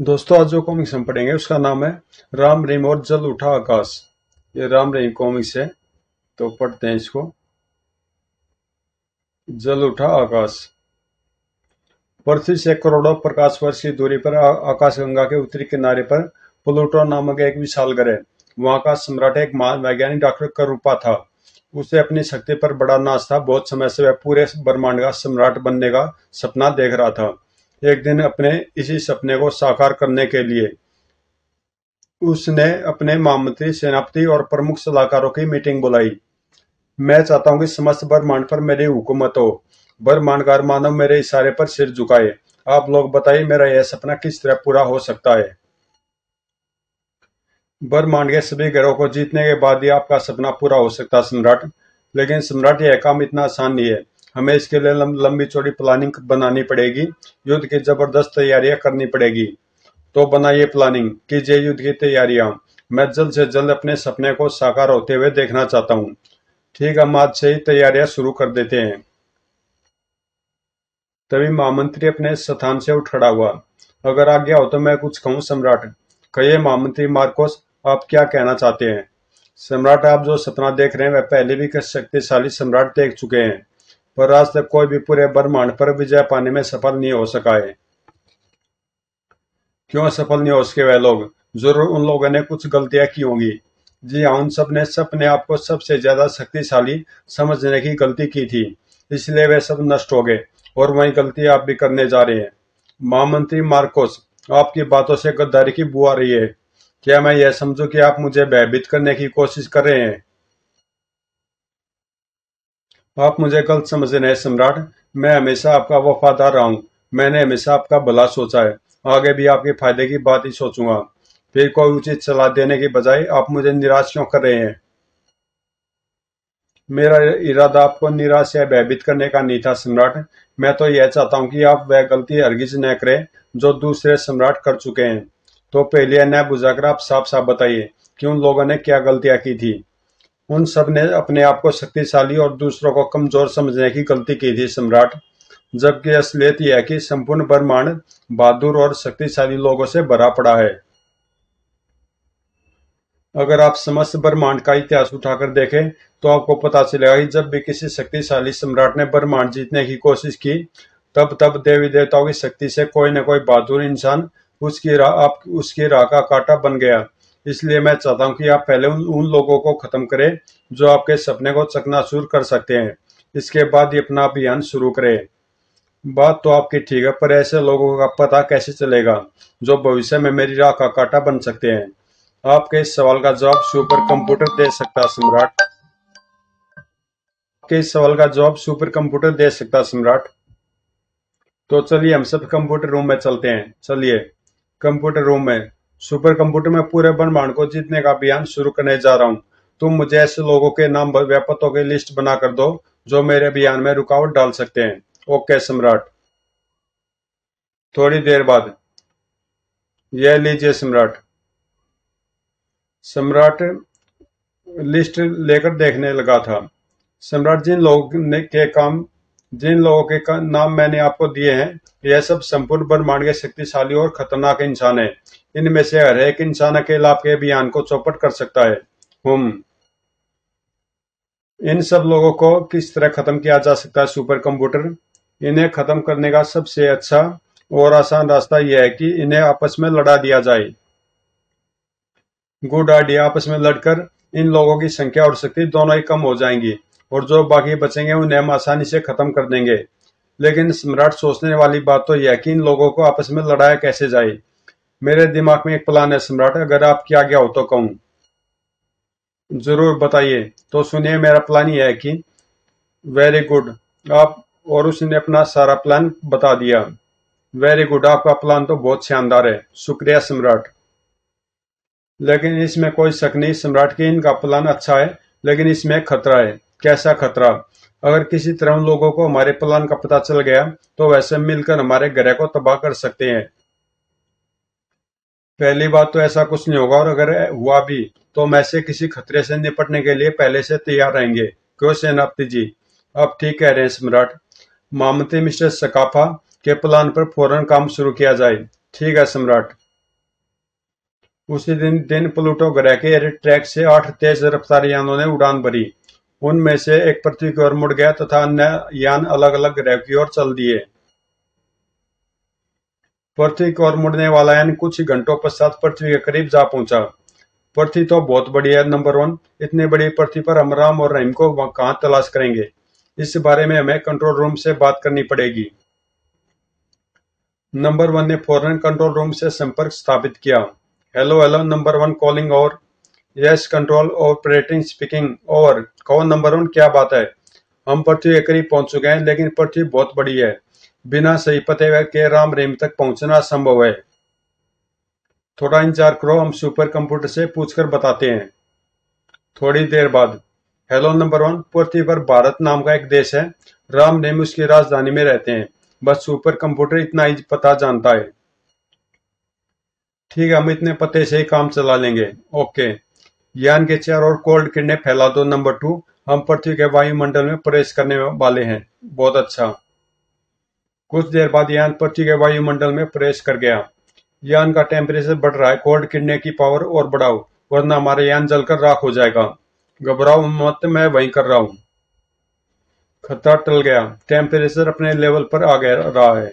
दोस्तों, आज जो कॉमिक्स हम पढ़ेंगे, उसका नाम है राम रहीम और जल उठा आकाश। ये राम रहीम कॉमिक्स है तो पढ़ते हैं इसको। जल उठा आकाश। पृथ्वी से करोड़ों प्रकाश वर्ष की दूरी पर आकाश गंगा के उत्तरी किनारे पर प्लूटो नामक एक विशाल ग्रह वहाँ का सम्राट एक महान वैज्ञानिक डॉक्टर करूपा था। उसे अपनी शक्ति पर बड़ा नाश था। बहुत समय से वह पूरे ब्रह्मांड का सम्राट बनने का सपना देख रहा था। एक दिन अपने इसी सपने को साकार करने के लिए, उसने अपने महामंत्री सेनापति और प्रमुख सलाहकारों की मीटिंग बुलाई। मैं चाहता हूँ कि समस्त ब्रह्मांड पर मेरी हुकूमत हो। ब्रह्मांडकार मानव मेरे इशारे पर सिर झुकाए। आप लोग बताइए, मेरा यह सपना किस तरह पूरा हो सकता है? ब्रह्मांड के सभी ग्रहों को जीतने के बाद ही आपका सपना पूरा हो सकता सम्राट। लेकिन सम्राट, यह काम इतना आसान नहीं है। हमें इसके लिए लंबी चौड़ी प्लानिंग बनानी पड़ेगी, युद्ध की ज़बरदस्त तैयारियाँ करनी पड़ेगी। तो बनाइए प्लानिंग कीजिए युद्ध की तैयारियाँ। मैं जल्द से जल्द अपने सपने को साकार होते हुए देखना चाहता हूँ। ठीक हम आज से ही तैयारियाँ शुरू कर देते हैं। तभी महामंत्री अपने स्थान से उठ खड़ा हुआ। अगर आज्ञा हो तो मैं कुछ कहूँ, सम्राट। कहिए महामंत्री मार्कोस, आप क्या कहना चाहते हैं? सम्राट, आप जो सपना देख रहे हैं, वह पहले भी शक्तिशाली सम्राट देख चुके हैं। पर आज तक कोई भी पूरे ब्रह्मांड पर विजय पाने में सफल नहीं हो सका है। क्यों सफल नहीं हो सके वह लोग? ज़रूर उन लोगों ने कुछ गलतियाँ की होंगी। जी हाँ उन सबने अपने आप को सबसे ज़्यादा शक्तिशाली समझने की गलती की थी, इसलिए वे सब नष्ट हो गए और वही गलती आप भी करने जा रहे हैं। महामंत्री मार्कोस, आपकी बातों से गद्दारी की बुआ रही है। क्या मैं यह समझू कि आप मुझे भयभीत करने की कोशिश कर रहे हैं? आप मुझे गलत समझ रहे हैं सम्राट। मैं हमेशा आपका वफादार रहा हूँ। मैंने हमेशा आपका भला सोचा है। आगे भी आपके फ़ायदे की बात ही सोचूँगा। फिर कोई उचित सलाह देने की बजाय आप मुझे निराश क्यों कर रहे हैं? मेरा इरादा आपको निराश या भयभीत करने का नहीं था सम्राट। मैं तो यह चाहता हूँ कि आप वह गलती हरगिज न करें, जो दूसरे सम्राट कर चुके हैं। तो पहले न बुझाकर आप साफ़ साफ़ बताइए कि उन लोगों ने क्या गलतियाँ की थी। उन सबने अपने आप को शक्तिशाली और दूसरों को कमज़ोर समझने की गलती की थी सम्राट, जबकि असलियत यह है कि संपूर्ण ब्रह्मांड बहादुर और शक्तिशाली लोगों से भरा पड़ा है। अगर आप समस्त ब्रह्मांड का इतिहास उठाकर देखें तो आपको पता चलेगा कि जब भी किसी शक्तिशाली सम्राट ने ब्रह्मांड जीतने की कोशिश की, तब तब देवी देवताओं की शक्ति से कोई न कोई बहादुर इंसान उसकी राह, आप, उसकी राह का कांटा बन गया। इसलिए मैं चाहता हूँ कि आप पहले उन, उन लोगों को खत्म करें जो आपके सपने को चकनाचूर कर सकते हैं। इसके बाद ये अपना अभियान शुरू करें। बात तो आपकी ठीक है पर ऐसे लोगों का पता कैसे चलेगा जो भविष्य में मेरी राह का कांटा बन सकते हैं? आपके इस सवाल का जवाब सुपर कंप्यूटर दे सकता सम्राट। आपके इस सवाल का जवाब सुपर कंप्यूटर दे सकता सम्राट। तो चलिए हम सब कंप्यूटर रूम में चलते हैं। चलिए कंप्यूटर रूम में सुपर कंप्यूटर में पूरे ब्रह्मांड को जीतने का अभियान शुरू करने जा रहा हूँ। तुम मुझे ऐसे लोगों के नाम व्यापकों की लिस्ट बना कर दो, जो मेरे अभियान में रुकावट डाल सकते हैं। ओके, सम्राट। थोड़ी देर बाद। यह लीजिए सम्राट। सम्राट लिस्ट लेकर देखने लगा था। सम्राट, जिन लोगों के काम, जिन लोगों के नाम मैंने आपको दिए हैं, यह सब संपूर्ण ब्रह्मांड के शक्तिशाली और खतरनाक इंसान है। इनमें से हर एक इंसान अकेला आपके अभियान को चौपट कर सकता है। हम। इन सब लोगों को किस तरह खत्म किया जा सकता है सुपर कंप्यूटर इन्हें खत्म करने का सबसे अच्छा और आसान रास्ता यह है कि इन्हें आपस में लड़ा दिया जाए। गुड आइडिया आपस में लड़कर इन लोगों की संख्या और शक्ति दोनों ही कम हो जाएँगी और जो बाकी बचेंगे उन्हें हम आसानी से खत्म कर देंगे। लेकिन सम्राट सोचने वाली बात तो यह कि इन लोगों को आपस में लड़ाया कैसे जाए? मेरे दिमाग में एक प्लान है सम्राट, अगर आपकी आज्ञा हो तो कहूँ। ज़रूर बताइए। तो सुनिए, मेरा प्लान यह है कि वेरी गुड आप और उसने अपना सारा प्लान बता दिया। वेरी गुड आपका प्लान तो बहुत शानदार है। शुक्रिया सम्राट। लेकिन इसमें कोई शक नहीं, सम्राट, की इनका प्लान अच्छा है, लेकिन इसमें खतरा है। कैसा खतरा? अगर किसी तरह लोगों को हमारे प्लान का पता चल गया तो वैसे मिलकर हमारे ग्रह को तबाह कर सकते हैं। पहली बात तो ऐसा कुछ नहीं होगा, और अगर हुआ भी तो हम ऐसे किसी खतरे से निपटने के लिए पहले से तैयार रहेंगे। क्यों सेनापति जी? अब ठीक कह रहे हैं सम्राट। मामती मिस्टर सकाफा के प्लान पर फ़ौरन काम शुरू किया जाए। ठीक है सम्राट। उसी दिन दिन प्लूटो ग्रह के ट्रैक से आठ तेज रफ्तार यानों ने उड़ान भरी। उनमें से एक पृथ्वी की ओर मुड़ गया तथा अन्य यान अलग अलग ग्रह की ओर चल दिए। पृथ्वी की ओर मुड़ने वाला यान कुछ ही घंटों पश्चात पृथ्वी के करीब जा पहुँचा। पृथ्वी तो बहुत बड़ी है नंबर वन इतनी बड़ी पृथ्वी पर हम राम और रहीम को कहाँ तलाश करेंगे? इस बारे में हमें कंट्रोल रूम से बात करनी पड़ेगी। नंबर वन ने फॉरन कंट्रोल रूम से संपर्क स्थापित किया। Hello hello number one calling और यस कंट्रोल ऑपरेटिंग स्पीकिंग और कौन नंबर वन क्या बात है? हम पृथ्वी के करीब पहुँच चुके हैं, लेकिन पृथ्वी बहुत बड़ी है। बिना सही पते के राम रेम तक पहुँचना संभव है। थोड़ा इंतज़ार करो, हम सुपर कंप्यूटर से पूछकर बताते हैं। थोड़ी देर बाद हेलो नंबर वन पृथ्वी पर भारत नाम का एक देश है। राम रेम उसकी राजधानी में रहते हैं। बस सुपर कंप्यूटर इतना ही पता जानता है। ठीक है, हम इतने पते से ही काम चला लेंगे। ओके यान के चार और कोल्ड किरणें फैला दो नंबर टू हम पृथ्वी के वायुमंडल में प्रवेश करने वाले हैं। बहुत अच्छा। कुछ देर बाद यान पृथ्वी के वायुमंडल में प्रवेश कर गया। यान का टेम्परेचर बढ़ रहा है, कोल्ड किरणें की पावर और बढ़ाओ, वरना हमारा यान जलकर राख हो जाएगा। घबराओ मत, मैं वही कर रहा हूँ। खतरा टल गया। टेम्परेचर अपने लेवल पर आ गया, रहा है।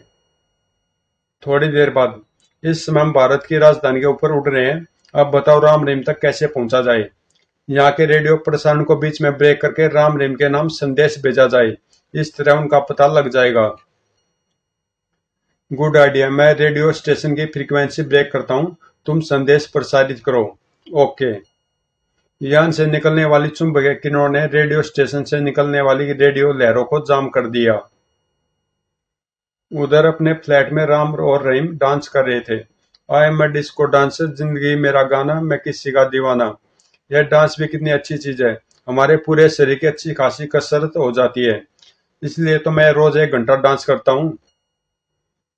थोड़ी देर बाद, इस समय हम भारत की राजधानी के ऊपर उड़ रहे हैं। अब बताओ राम रेम तक कैसे पहुँचा जाए? यहाँ के रेडियो प्रसारण को बीच में ब्रेक करके राम रेम के नाम संदेश भेजा जाए। इस तरह उनका पता लग जाएगा। Good idea. मैं रेडियो स्टेशन की फ्रीक्वेंसी ब्रेक करता हूँ। तुम संदेश प्रसारित करो। ओके। यान से निकलने वाली चुंबकीय किरणों ने रेडियो स्टेशन से निकलने वाली रेडियो लहरों को जाम कर दिया। उधर अपने फ्लैट में राम और रहीम डांस कर रहे थे। I am a disco dancer, ज़िंदगी मेरा गाना, मैं किसी का दीवाना। यह डांस भी कितनी अच्छी चीज़ है। हमारे पूरे शरीर की अच्छी खासी कसरत हो जाती है। इसलिए तो मैं रोज एक घंटा डांस करता हूँ।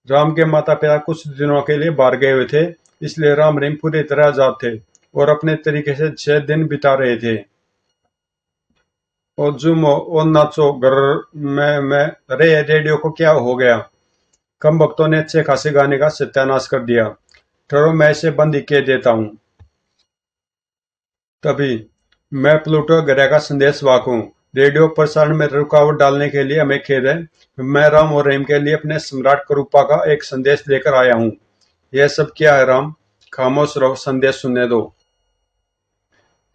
राम के माता पिता कुछ दिनों के लिए बाहर गए हुए थे, इसलिए राम रहीम पूरी तरह आज़ाद थे और अपने तरीके से छह दिन बिता रहे थे। और जुमो और नाचो गर मैं मैं अरे रेडियो को क्या हो गया? कम भक्तों ने अच्छे खासे गाने का सत्यानाश कर दिया। ठहरो, मैं इसे बंद के देता हूँ। तभी मैं प्लूटो ग्रह का संदेश वाक रेडियो प्रसारण में रुकावट डालने के लिए हमें खेद है। मैं राम और रेम के लिए अपने सम्राट करूपा का एक संदेश लेकर आया हूँ। यह सब क्या है राम? खामोश रहो, संदेश सुनने दो।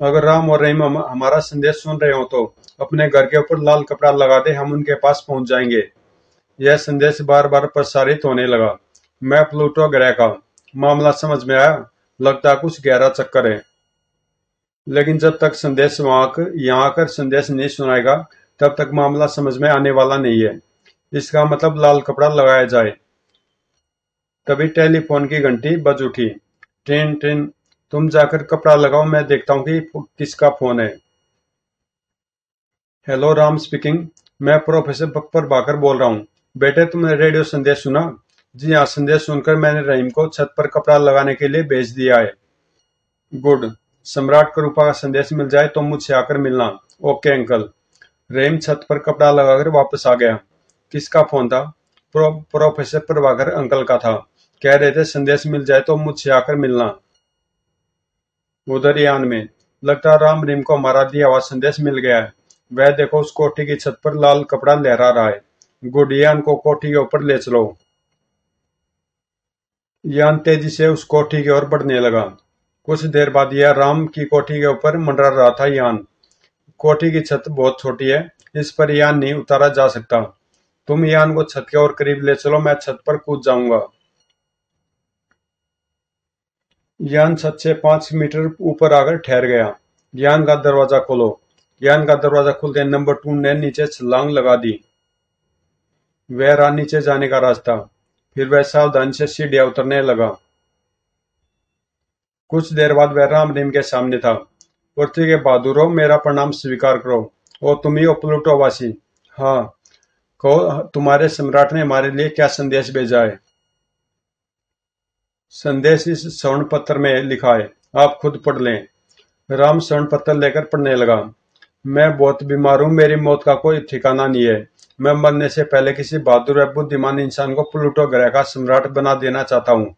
अगर राम और रहीम हमारा संदेश सुन रहे हो तो अपने घर के ऊपर लाल कपड़ा लगा दे, हम उनके पास पहुँच जाएँगे। यह संदेश बार बार प्रसारित होने लगा। मैं प्लूटो ग्रह का मामला समझ में आया। लगता कुछ गहरा चक्कर है। लेकिन जब तक संदेश यहाँ आकर संदेश नहीं सुनाएगा, तब तक मामला समझ में आने वाला नहीं है। इसका मतलब लाल कपड़ा लगाया जाए। तभी टेलीफोन की घंटी बज उठी। ट्रेन ट्रेन, तुम जाकर कपड़ा लगाओ, मैं देखता हूँ कि किसका फ़ोन है। Hello, Ram speaking. मैं प्रोफेसर बप्पर बाकर बोल रहा हूँ। बेटे, तुमने रेडियो संदेश सुना? जी हाँ संदेश सुनकर मैंने रहीम को छत पर कपड़ा लगाने के लिए भेज दिया है। गुड। सम्राट करूपा का संदेश मिल जाए तो मुझसे आकर मिलना। Okay uncle. रेम छत पर कपड़ा लगाकर वापस आ गया। किसका फ़ोन था? प्रो, प्रोफेसर प्रभाकर अंकल का था। कह रहे थे संदेश मिल जाए तो मुझसे आकर मिलना। उधर यान में। लगता राम रिम को हमारा दिया हुआ संदेश मिल गया है। वह देखो उस कोठी की छत पर लाल कपड़ा लहरा रहा है। गुडियान को कोठी के ऊपर ले चलो। यान तेज़ी से उस कोठी की ओर बढ़ने लगा। कुछ देर बाद यह राम की कोठी के ऊपर मंडरा रहा था यान। कोठी की छत बहुत छोटी है, इस पर यान नहीं उतारा जा सकता। तुम यान को छत के और करीब ले चलो, मैं छत पर कूद जाऊँगा। यान छत से पाँच मीटर ऊपर आकर ठहर गया। यान का दरवाज़ा खोलो। यान का दरवाज़ा खुलते नंबर टू ने नीचे छलांग लगा दी। वह रहा नीचे जाने का रास्ता। फिर वह सावधानी से सीढ़िया उतरने लगा। कुछ देर बाद वह राम नीम के सामने था। पृथ्वी के बहादुरों, मेरा प्रणाम स्वीकार करो। और तुम ही प्लूटो वासी हाँ कहो, तुम्हारे सम्राट ने हमारे लिए क्या संदेश भेजा है? संदेश इस स्वर्ण पत्र में लिखा है। आप खुद पढ़ लें। राम स्वर्ण पत्र लेकर पढ़ने लगा। मैं बहुत बीमार हूँ, मेरी मौत का कोई ठिकाना नहीं है। मैं मरने से पहले किसी बहादुर बुद्धिमान इंसान को प्लूटो ग्रह का सम्राट बना देना चाहता हूँ।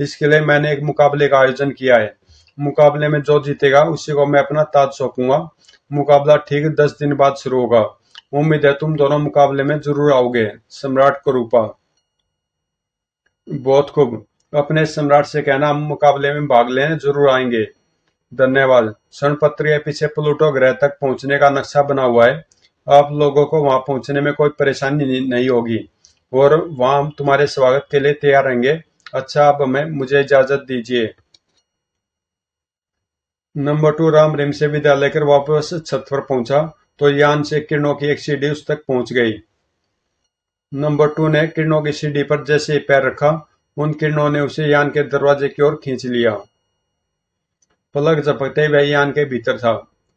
इसके लिए मैंने एक मुकाबले का आयोजन किया है। मुकाबले में जो जीतेगा, उसी को मैं अपना ताज सौंपूँगा। मुकाबला ठीक दस दिन बाद शुरू होगा। उम्मीद है तुम दोनों मुकाबले में ज़रूर आओगे। सम्राट करूपा। बहुत खूब। अपने सम्राट से कहना, हम मुकाबले में भाग लेने ज़रूर आएँगे। धन्यवाद। स्वर्ण के पीछे प्लूटो ग्रह तक पहुँचने का नक्शा बना हुआ है। आप लोगों को वहाँ पहुँचने में कोई परेशानी नहीं होगी। और वहाँ हम तुम्हारे स्वागत के लिए तैयार रहेंगे। अच्छा अब हमें, मुझे इजाज़त दीजिए। नंबर टू, राम रिम से विदा लेकर वापस छत पर पहुँचा तो यान से किरणों की एक सीढ़ी उस तक पहुँच गई। नंबर टू ने किरणों की सीढ़ी पर जैसे ही पैर रखा, उन किरणों ने उसे यान के दरवाजे की ओर खींच लिया। पलक झपकते वह यान के भीतर था।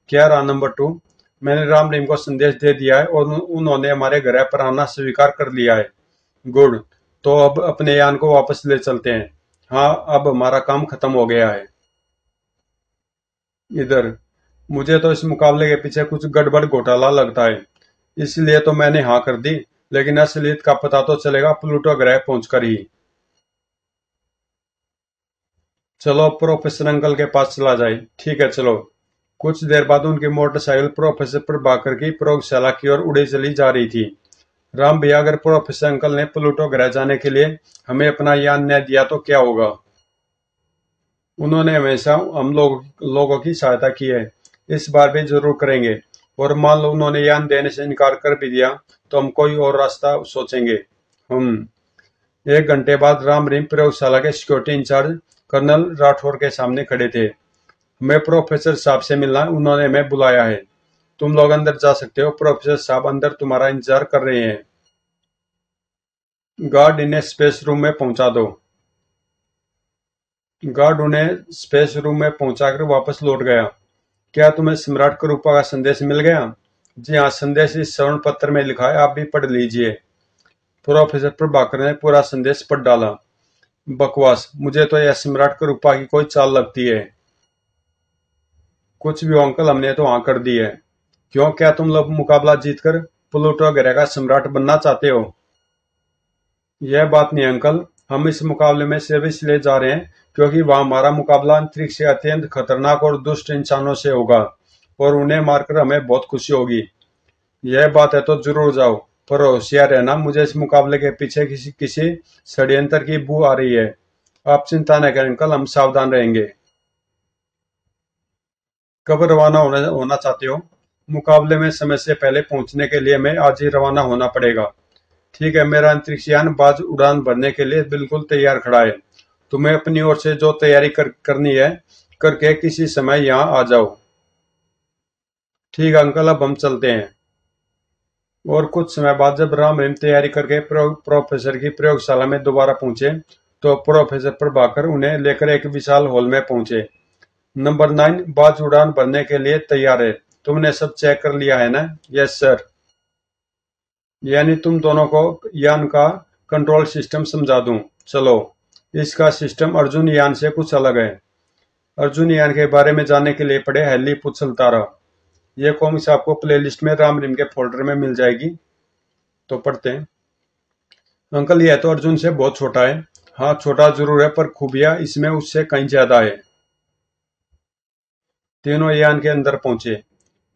क्या रहा नंबर टू? मैंने राम रहीम को संदेश दे दिया है और उन्होंने हमारे ग्रह पर आना स्वीकार कर लिया है। गुड। तो अब अपने यान को वापस ले चलते हैं। हाँ अब हमारा काम खत्म हो गया है। इधर, मुझे तो इस मुकाबले के पीछे कुछ गड़बड़ घोटाला लगता है। इसलिए तो मैंने हाँ कर दी, लेकिन असलियत का पता तो चलेगा, प्लूटो ग्रह पहुंचकर ही। चलो, प्रोफेसर अंकल के पास चला जाए। ठीक है, चलो। कुछ देर बाद उनकी मोटरसाइकिल प्रोफेसर पर प्रभाकर की प्रयोगशाला की ओर उड़े चली जा रही थी। राम भैया अगर प्रोफेसर अंकल ने प्लूटो ग्रह जाने के लिए हमें अपना यान न दिया तो क्या होगा? उन्होंने हमेशा हम लोग, लोगों की सहायता की है। इस बार भी ज़रूर करेंगे। और मान लो उन्होंने यान देने से इनकार कर भी दिया तो हम कोई और रास्ता सोचेंगे। हम एक घंटे बाद राम रिम प्रयोगशाला के सिक्योरिटी इंचार्ज कर्नल राठौर के सामने खड़े थे। मैं प्रोफेसर साहब से मिलना, उन्होंने हमें बुलाया है। तुम लोग अंदर जा सकते हो। प्रोफेसर साहब अंदर तुम्हारा इंतज़ार कर रहे हैं। गार्ड इन्हें स्पेस रूम में पहुँचा दो। गार्ड उन्हें स्पेस रूम में पहुंचाकर वापस लौट गया। क्या तुम्हें सम्राट करूपा का संदेश मिल गया? जी हाँ संदेश इस श्रवण पत्र में लिखा है, आप भी पढ़ लीजिए। प्रोफेसर प्रभाकर ने पूरा संदेश पढ़ डाला। बकवास, मुझे तो यह सम्राट करूपा की कोई चाल लगती है। कुछ भी अंकल, हमने तो हाँ कर दी है। क्यों क्या तुम लोग मुकाबला जीतकर प्लूटो ग्रह का सम्राट बनना चाहते हो? यह बात नहीं, अंकल। हम इस मुकाबले में सिर्फ़ इसलिए जा रहे हैं क्योंकि वहाँ हमारा मुकाबला अंतरिक्ष से अत्यंत खतरनाक और दुष्ट इंसानों से होगा और उन्हें मारकर हमें बहुत खुशी होगी। यह बात है तो ज़रूर जाओ। पर होशियार रहना, मुझे इस मुकाबले के पीछे किसी किसी षड्यंत्र की बू आ रही है। आप चिंता न करें, अंकल, हम सावधान रहेंगे। कब रवाना होना होना चाहते हो? मुकाबले में समय से पहले पहुँचने के लिए मैं आज ही रवाना होना पड़ेगा। ठीक है मेरा अंतरिक्ष यान बाज उड़ान भरने के लिए बिल्कुल तैयार खड़ा है। तुम्हें अपनी ओर से जो तैयारी कर, करनी है करके किसी समय यहाँ आ जाओ। ठीक अंकल अब हम चलते हैं। और कुछ समय बाद जब राम रहीम तैयारी करके प्रो, प्रोफेसर की प्रयोगशाला में दोबारा पहुँचे तो प्रोफेसर प्रभाकर उन्हें लेकर एक विशाल हॉल में पहुँचे। नंबर नाइन बाज उड़ान भरने के लिए तैयार है। तुमने सब चेक कर लिया है ना? यस सर यानी तुम दोनों को यान का कंट्रोल सिस्टम समझा दूँ। चलो, इसका सिस्टम अर्जुन यान से कुछ अलग है। अर्जुन यान के बारे में जानने के लिए पढ़े हेली पुछल तारा। ये कॉमिक्स आपको प्लेलिस्ट में राम रिम के फोल्डर में मिल जाएगी। तो पढ़ते हैं। अंकल, यह तो अर्जुन से बहुत छोटा है। हाँ छोटा ज़रूर है, पर खूबिया इसमें उससे कहीं ज़्यादा है। तीनों यान के अंदर पहुँचे।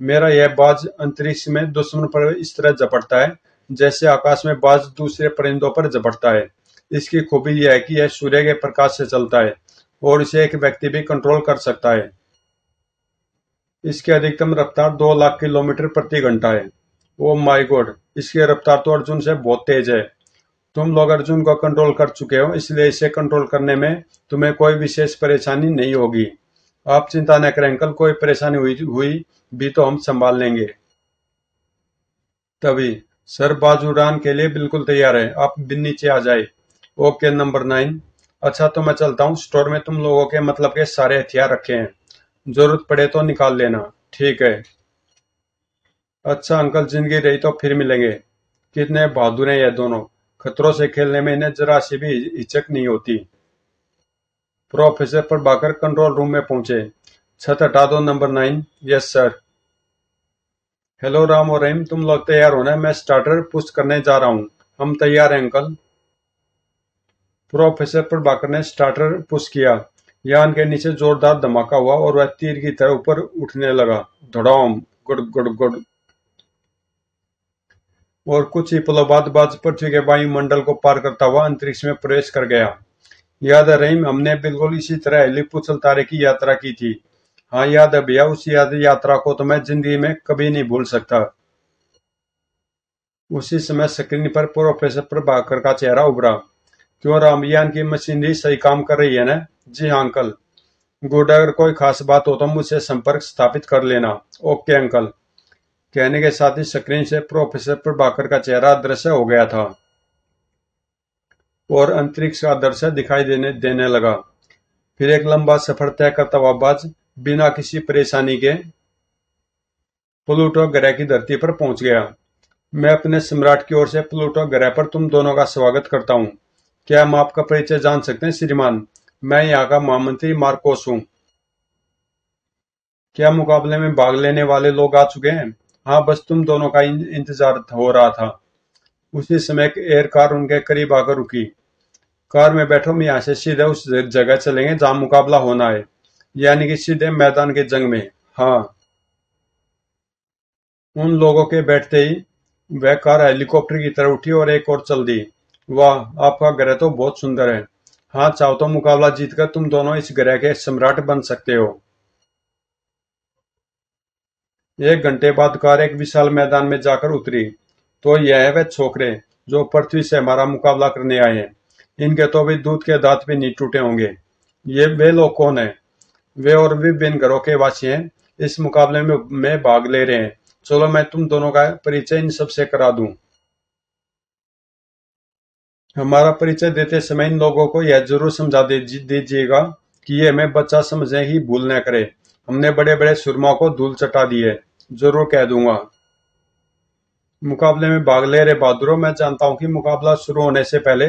मेरा यह बाज अंतरिक्ष में दुश्मन पर इस तरह झपटता है, जैसे आकाश में बाज दूसरे परिंदों पर झपटता है। इसकी खूबी यह है कि यह सूर्य के प्रकाश से चलता है और इसे एक व्यक्ति भी कंट्रोल कर सकता है। इसकी अधिकतम रफ्तार दो लाख किलोमीटर प्रति घंटा है। ओ माय गॉड, इसकी रफ्तार तो अर्जुन से बहुत तेज है। तुम लोग अर्जुन को कंट्रोल कर चुके हो, इसलिए इसे कंट्रोल करने में तुम्हें कोई विशेष परेशानी नहीं होगी। आप चिंता न करें अंकल कोई परेशानी हुई हुई भी तो हम संभाल लेंगे। तभी सर बाज उड़ान के लिए बिल्कुल तैयार है। आप बिन नीचे आ जाए। Okay, number nine. अच्छा तो मैं चलता हूँ। स्टोर में तुम लोगों के मतलब के सारे हथियार रखे हैं। ज़रूरत पड़े तो निकाल लेना। ठीक है। अच्छा अंकल, ज़िंदगी रही तो फिर मिलेंगे। कितने बहादुर हैं ये दोनों। खतरों से खेलने में इन्हें जरा सी भी हिचक नहीं होती। प्रोफेसर पर बाकर कंट्रोल रूम में पहुँचे। छत हटा दो number nine yes sir hello Ram और रहीम तुम लोग तैयार होना मैं स्टार्टर पुश करने जा रहा हूँ। हम तैयार हैं अंकल प्रोफेसर पर बाकर ने स्टार्टर पुश किया। यान के नीचे जोरदार धमाका हुआ और वह तीर की तरह ऊपर उठने लगा। धड़ाम, गुड़ गुड़ गुड़। और कुछ ही पलों बाद पृथ्वी के वायुमंडल को पार करता हुआ अंतरिक्ष में प्रवेश कर गया। याद है रहीम, हमने बिल्कुल इसी तरह हेलीपुचल तारे की यात्रा की थी। हाँ याद है भैया, उस याद यात्रा को तो मैं ज़िंदगी में कभी नहीं भूल सकता। उसी समय स्क्रीन पर प्रोफेसर प्रभाकर का चेहरा उभरा। क्यों रामयान की मशीनरी सही काम कर रही है ना? जी हाँ अंकल। गुड, अगर कोई खास बात हो तो मुझसे संपर्क स्थापित कर लेना। Okay, uncle. कहने के साथ ही स्क्रीन से प्रोफेसर प्रभाकर का चेहरा अदृश्य हो गया था। और अंतरिक्ष का दृश्य दिखाई देने देने लगा। फिर एक लंबा सफ़र तय करता हुआ बाज बिना किसी परेशानी के प्लूटो ग्रह की धरती पर पहुँच गया। मैं अपने सम्राट की ओर से प्लूटो ग्रह पर तुम दोनों का स्वागत करता हूँ। क्या हम आपका परिचय जान सकते हैं, श्रीमान? मैं यहाँ का महामंत्री मार्कोस हूँ। क्या मुकाबले में भाग लेने वाले लोग आ चुके हैं? हाँ बस तुम दोनों का इंतज़ार हो रहा था। उसी समय एयर कार उनके करीब आकर रुकी। कार में बैठो हम यहाँ से सीधे उस जगह चलेंगे जहाँ मुकाबला होना है, यानी कि सीधे मैदान के जंग में। हाँ। उन लोगों के बैठते ही वह कार हेलीकॉप्टर की तरह उठी और एक और चल दी। वाह, आपका ग्रह तो बहुत सुंदर है। हाँ चाहो तो मुकाबला जीतकर तुम दोनों इस ग्रह के सम्राट बन सकते हो। एक घंटे बाद कार एक विशाल मैदान में जाकर उतरी। तो यह वह छोकरे जो पृथ्वी से हमारा मुकाबला करने आए हैं। इनके तो भी दूध के दांत भी नहीं टूटे होंगे। ये वे लोग कौन है? वे और विभिन्न घरों के वासी हैं। इस मुकाबले में, में भाग ले रहे हैं। चलो मैं तुम दोनों का परिचय इन सबसे करा दूँ। हमारा परिचय देते समय इन लोगों को यह ज़रूर समझा दीजिएगा कि ये हमें बच्चा समझे ही भूल न करे। हमने बड़े बड़े सुरमा को धूल चटा दी है ज़रूर कह दूँगा। मुकाबले में भाग ले रहे बहादुरों, मैं जानता हूँ कि मुकाबला शुरू होने से पहले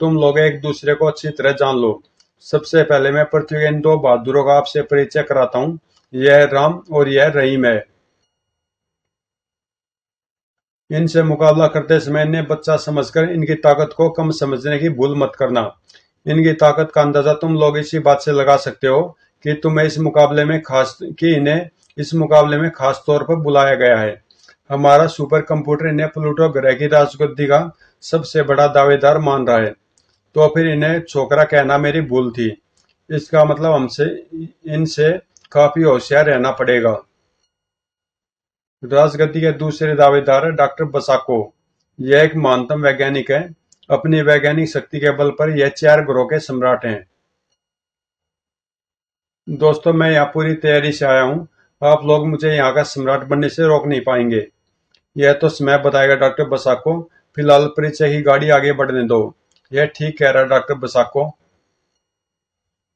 तुम लोग एक दूसरे को अच्छी तरह जान लो। सबसे पहले मैं पृथ्वी के इन दो बहादुरों का आपसे परिचय कराता हूँ। यह राम और यह रहीम है। इनसे मुकाबला करते समय इन्हें बच्चा समझकर इनकी ताकत को कम समझने की भूल मत करना। इनकी ताकत का अंदाज़ा तुम लोग इसी बात से लगा सकते हो कि तुम्हें इस मुकाबले में खास, कि इन्हें इस मुकाबले में खास तौर पर बुलाया गया है। हमारा सुपर कंप्यूटर इन्हें प्लूटो ग्रह की राजगद्दी का सबसे बड़ा दावेदार मान रहा है। तो फिर इन्हें छोकरा कहना मेरी भूल थी। इसका मतलब हमसे, इनसे काफ़ी होशियार रहना पड़ेगा। राजगद्दी के दूसरे दावेदार है डॉक्टर बसाको, यह एक मानतम वैज्ञानिक है। अपनी वैज्ञानिक शक्ति के बल पर यह चार ग्रहों के सम्राट हैं। दोस्तों, मैं यहाँ पूरी तैयारी से आया हूँ। आप लोग मुझे यहाँ का सम्राट बनने से रोक नहीं पाएँगे। यह तो समय बताएगा डॉक्टर बसाको फ़िलहाल परिचय की गाड़ी आगे बढ़ने दो। यह ठीक कह रहा डॉक्टर बसाको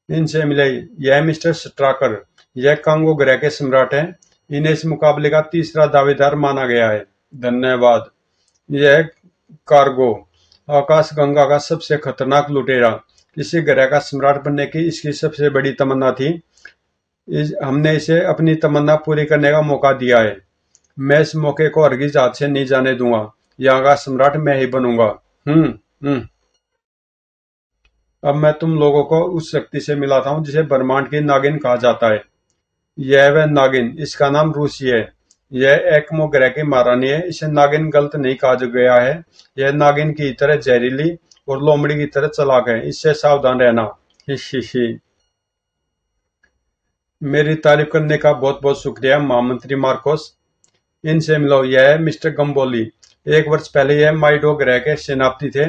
इनसे मिले यह मिस्टर स्ट्राकर यह कांगो ग्रह के सम्राट हैं। इन्हें इस मुकाबले का तीसरा दावेदार माना गया है। धन्यवाद। यह कार्गो आकाश गंगा का सबसे खतरनाक लुटेरा किसी ग्रह का सम्राट बनने की इसकी सबसे बड़ी तमन्ना थी। इस, हमने इसे अपनी तमन्ना पूरी करने का मौका दिया है। मैं इस मौके को हरगिज हाथ से नहीं जाने दूँगा। यहाँ का सम्राट मैं ही बनूँगा। हम्म हम्म। अब मैं तुम लोगों को उस शक्ति से मिलाता हूँ जिसे ब्रह्मांड की नागिन कहा जाता है। यह वह नागिन, इसका नाम रूसी है। यह एकमो ग्रह की महारानी है। इसे नागिन गलत नहीं कहा गया है। यह नागिन की तरह जहरीली और लोमड़ी की तरह चलाक है। इससे सावधान रहना। मेरी तारीफ़ करने का बहुत बहुत शुक्रिया, महामंत्री मार्कोस। इनसे मिलो यह है मिस्टर गम्बोली एक वर्ष पहले यह माइडो ग्रह के सेनापति थे,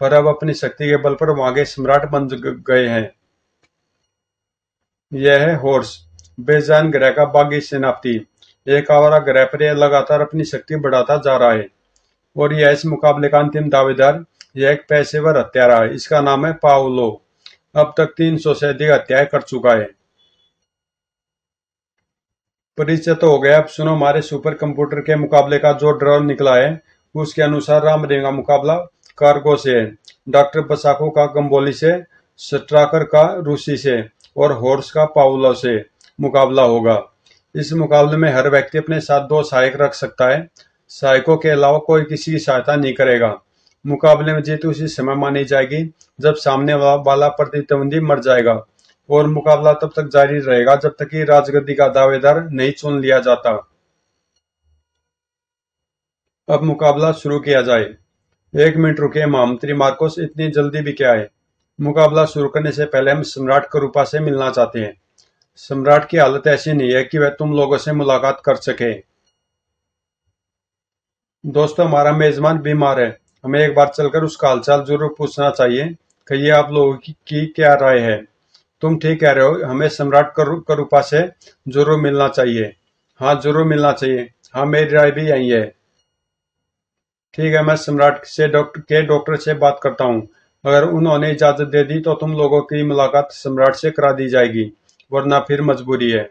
पर अब अपनी शक्ति के बल पर वहाँ के सम्राट बन गए हैं। यह है हॉर्स, बेजान ग्रह का बागी सेनापति। एक आवारा ग्रह पर यह लगातार अपनी शक्ति बढ़ाता जा रहा है। और यह इस मुकाबले का अंतिम दावेदार, यह एक पैसेवर हत्यारा है। इसका नाम है पाउलो। अब तक 300 से अधिक हत्याएँ कर चुका है। परिचय तो हो गया अब सुनो, हमारे सुपर कंप्यूटर के मुकाबले का जो ड्रॉ निकला है, उसके अनुसार राम का मुकाबला कार्गो से है। डॉक्टर बसाको का गंबोली से, स्ट्राकर का रूसी से और हॉर्स का पाउलो से मुकाबला होगा। इस मुकाबले में हर व्यक्ति अपने साथ दो सहायक रख सकता है। सहायकों के अलावा कोई किसी की सहायता नहीं करेगा। मुकाबले में जीत उसी समय मानी जाएगी जब सामने वाला प्रतिद्वंदी मर जाएगा। और मुकाबला तब तक जारी रहेगा जब तक कि राजगद्दी का दावेदार नहीं चुन लिया जाता। अब मुकाबला शुरू किया जाए। एक मिनट रुके महामंत्री मार्कोस इतनी जल्दी भी क्या है मुकाबला शुरू करने से पहले हम सम्राट करूपा से मिलना चाहते हैं। सम्राट की हालत ऐसी नहीं है कि वह तुम लोगों से मुलाकात कर सके। दोस्तों हमारा मेजबान बीमार है। हमें एक बार चलकर उसका हालचाल ज़रूर पूछना चाहिए। कि आप लोगों की, की क्या राय है? तुम ठीक कह रहे हो, हमें सम्राट करूपा से ज़रूर मिलना चाहिए। हाँ ज़रूर मिलना चाहिए। हाँ मेरी राय भी यही है। ठीक है, मैं सम्राट से डॉक्टर के डॉक्टर से बात करता हूँ। अगर उन्होंने इजाज़त दे दी तो तुम लोगों की मुलाकात सम्राट से करा दी जाएगी, वरना फिर मजबूरी है।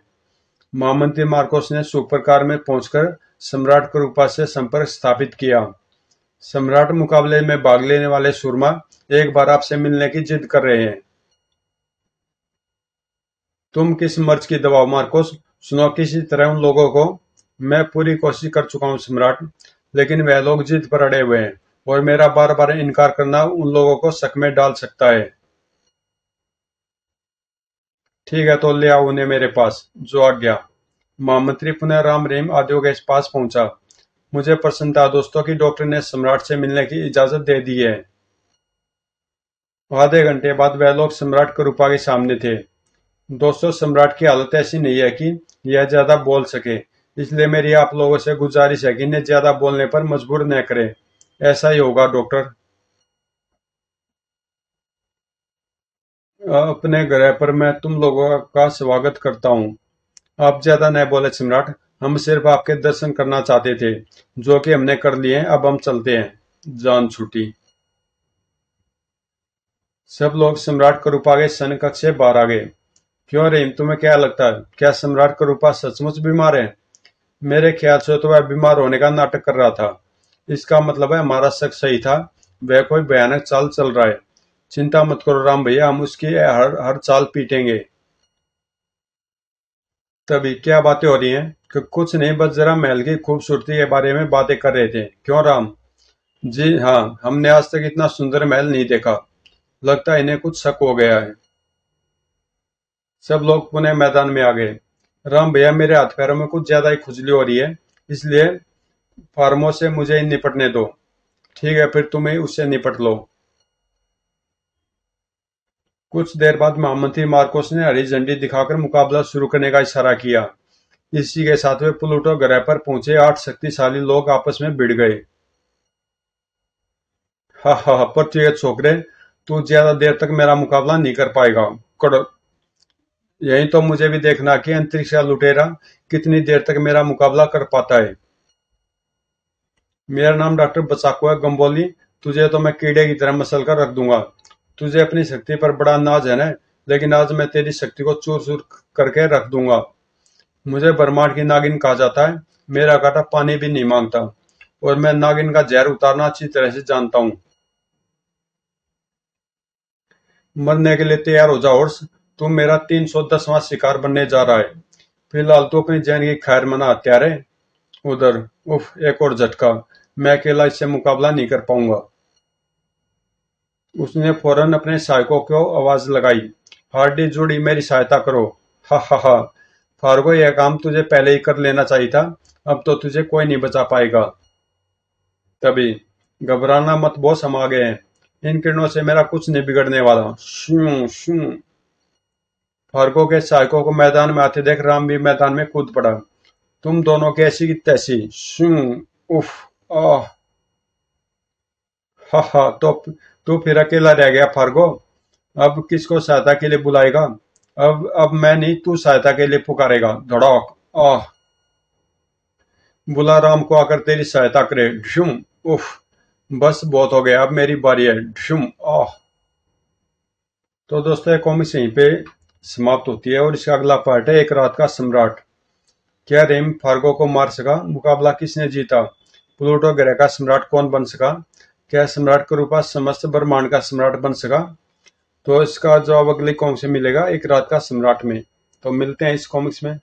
महामंत्री मार्कोस ने सुपर कार में पहुंचकर सम्राट करूपा से संपर्क स्थापित किया। सम्राट मुकाबले में भाग लेने वाले सुरमा एक बार आपसे मिलने की जिद कर रहे हैं। तुम किस मर्ज की दबाव मार्कोस? सुनो, किसी तरह उन लोगों को मैं पूरी कोशिश कर चुका हूँ सम्राट, लेकिन वह लोग जिद पर अड़े हुए हैं और मेरा बार बार इनकार करना उन लोगों को शक में डाल सकता है। ठीक है तो ले आओ उन्हें मेरे पास, जो आ गया महामंत्री पुनः राम रहीम आदियों के पास पहुँचा। मुझे प्रसन्नता, दोस्तों की डॉक्टर ने सम्राट से मिलने की इजाज़त दे दी है। आधे घंटे बाद वह लोग सम्राट करूपा के सामने थे। दोस्तों, सम्राट की हालत ऐसी नहीं है कि यह ज़्यादा बोल सके। इसलिए मेरी आप लोगों से गुजारिश है कि इन्हें ज़्यादा बोलने पर मजबूर न करें। ऐसा ही होगा, डॉक्टर। अपने ग्रह पर मैं तुम लोगों का स्वागत करता हूँ। आप ज़्यादा न बोले, सम्राट। हम सिर्फ़ आपके दर्शन करना चाहते थे, जो कि हमने कर लिए अब हम चलते हैं। जान छुट्टी सब लोग सम्राट करूपा के सन कक्ष से बाहर आ गए। क्यों रहीम तुम्हें क्या लगता है? क्या सम्राट करूपा सचमुच बीमार है? मेरे ख्याल से तो वह बीमार होने का नाटक कर रहा था। इसका मतलब है हमारा शक सही था। वह कोई भयानक चाल चल रहा है। चिंता मत करो राम भैया, हम उसकी हर हर चाल पीटेंगे। तभी क्या बातें हो रही हैं? कि कुछ नहीं, बस जरा महल की खूबसूरती के बारे में बातें कर रहे थे। क्यों राम? जी हाँ हमने आज तक इतना सुंदर महल नहीं देखा। लगता इन्हें कुछ शक हो गया है। सब लोग पुनः मैदान में आ गए। राम भैया, मेरे हाथ पैरों में कुछ ज़्यादा ही खुजली हो रही है, इसलिए फार्मों से मुझे निपटने दो। ठीक है, फिर तुम्हें उससे निपट लो। कुछ देर बाद महामंत्री मार्कोस ने हरी झंडी दिखाकर मुकाबला शुरू करने का इशारा किया। इसी के साथ वे प्लूटो ग्रह पर पहुँचे, आठ शक्तिशाली लोग आपस में भिड़ गए। हा हा पर छोकरे, तू ज़्यादा देर तक मेरा मुकाबला नहीं कर पाएगा। कड़ो यही तो मुझे भी देखना कि अंतरिक्ष लुटेरा कितनी देर तक मेरा मुकाबला कर पाता है। मेरा नाम डॉक्टर बसाकुआ गंबोली। तुझे तो मैं कीड़े की तरह मसल कर रख दूँगा। तुझे अपनी शक्ति पर बड़ा नाज है ना? लेकिन आज मैं तेरी शक्ति को चूर चूर करके रख दूँगा। मुझे ब्रह्मांड की नागिन कहा जाता है। मेरा काटा पानी भी नहीं माँगता। और मैं नागिन का जहर उतारना अच्छी तरह से जानता हूँ। मरने के लिए तैयार हो जाओ तू मेरा तीन सौ दसवां शिकार बनने जा रहा है। फ़िलहाल तो अपनी जैन की खैर मना हत्यार है उधर, उफ, एक और झटका। मैं अकेला इससे मुकाबला नहीं कर पाऊँगा। उसने फ़ौरन अपने सहायकों को आवाज़ लगाई, हार्डी जुड़ी, मेरी सहायता करो। हा हा हा। फार्गो यह काम तुझे पहले ही कर लेना चाहिए था। अब तो तुझे कोई नहीं बचा पाएगा। तभी, घबराना मत, बहुत समा गए हैं। इन किरणों से मेरा कुछ नहीं बिगड़ने वाला। शू शू। फार्गो के सहायकों को मैदान में आते देख राम भी मैदान में कूद पड़ा। तुम दोनों कैसी की तैसी। उफ, आह। हा हा तो तू फिर अकेला रह गया फार्गो अब किसको सहायता के लिए बुलाएगा? अब अब मैं नहीं, तू सहायता के लिए पुकारेगा। धड़ाक, आह। बुला राम को आकर तेरी सहायता करे। ढुम उफ। बस बहुत हो गया, अब मेरी बारी है। ढुम आह। तो दोस्तों कॉमिक्स यहीं पे समाप्त होती है और इसका अगला पार्ट है, एक रात का सम्राट। क्या रेम फार्गो को मार सका? मुकाबला किसने जीता? प्लूटो ग्रह का सम्राट कौन बन सका? क्या सम्राट के रूपा समस्त ब्रह्मांड का सम्राट बन सका? तो इसका जवाब अगले कॉमिक्स से मिलेगा? एक रात का सम्राट में। तो मिलते हैं इस कॉमिक्स में।